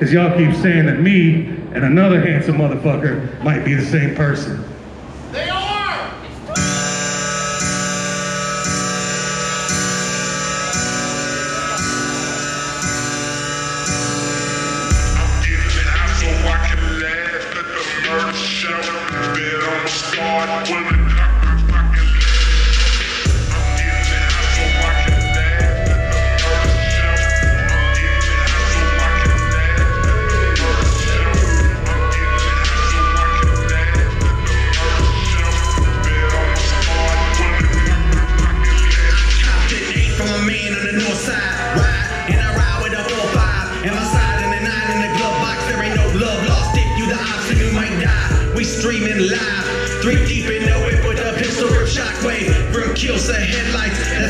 Cause y'all keep saying that me and another handsome motherfucker might be the same person. Man on the north side. Ride and I ride with a four five. And my side and a nine in the glove box. There ain't no love lost. If you the option, you might die. We streaming live. Three deep in the whip with a pistol grip shockwave. Real kills the headlights.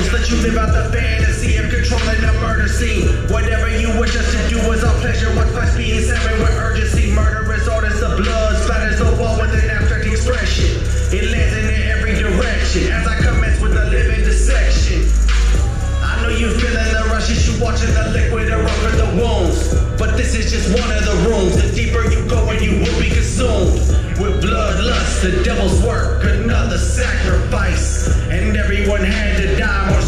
Rooms let you live out the fantasy of controlling the murder scene. Whatever you wish us to do is our pleasure. What must be in seven with urgency. Murder is orders of blood, splatters the wall with an abstract expression. It lands in every direction as I commence with a living dissection. I know you feeling the rush you watching the liquid erupt the wounds. But this is just one of the rooms. The deeper you go and you will be consumed. With bloodlust, the devil's work, another sacrifice. And everyone had to die,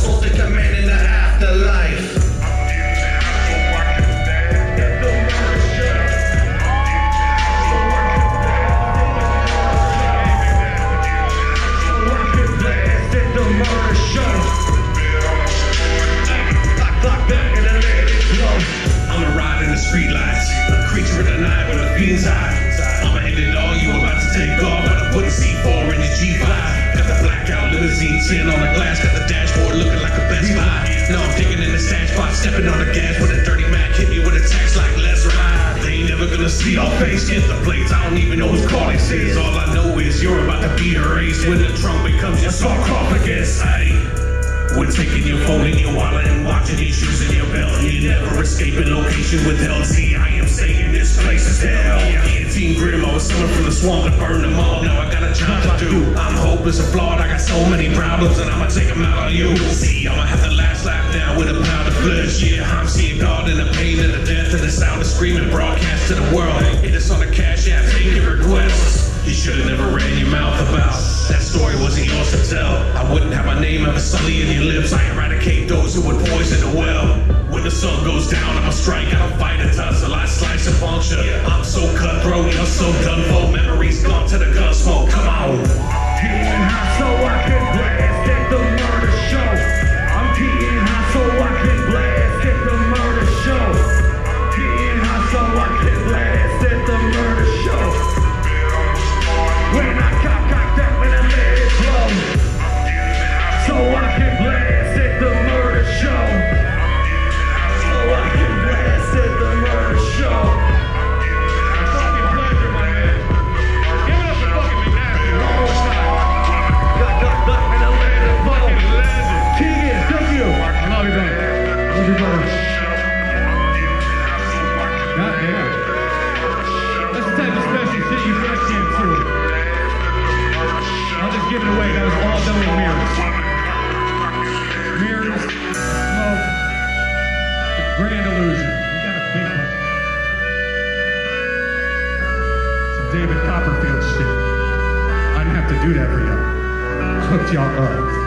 spot, stepping on the gas with a dirty Mac, hit me with a text like let's ride. They ain't never gonna see our face, get the plates, I don't even know whose car this is. All I know is you're about to be erased when the trunk becomes your sarcophagus. Ayy. We're taking your phone and your wallet and watching these shoes in your belt. You never escaping location with hell. I am saying this place is hell. Yeah, Guillotine grim, I was summoned from the swamp to burn them all. Now I got a job to do. I'm hopeless and flawed. I got so many problems and I'ma take them out on you. See, I'ma have to last lap down with a pound of flesh. Yeah, I'm seeing God in the pain and the death and the sound of screaming broadcast to the world. Hit us on the cash app, take your requests. You should've never ran your mouth about that story wasn't yours to tell. I wouldn't have my name ever sully in your lips. I eradicate those who would poison the well. When the sun goes down, I'ma strike. I don't fight a tussle. I slice and puncture. I'm so cutthroat, you're so done David Copperfield shit. I didn't have to do that for y'all. Hooked y'all up.